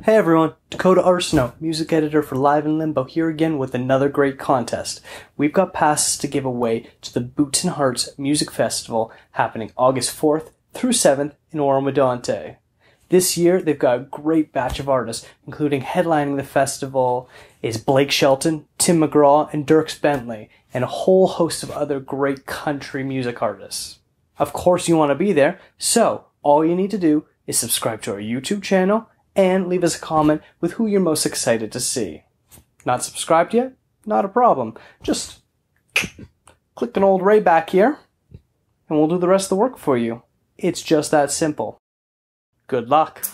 Hey everyone, Dakota Arsenault, music editor for Live in Limbo, here again with another great contest. We've got passes to give away to the Boots and Hearts Music Festival happening August 4th through 7th in Oro-Medonte. This year, they've got a great batch of artists, including headlining the festival is Blake Shelton, Tim McGraw, and Dierks Bentley, and a whole host of other great country music artists. Of course, you want to be there, so all you need to do is subscribe to our YouTube channel and leave us a comment with who you're most excited to see. Not subscribed yet? Not a problem. Just click an old Ray back here, and we'll do the rest of the work for you. It's just that simple. Good luck.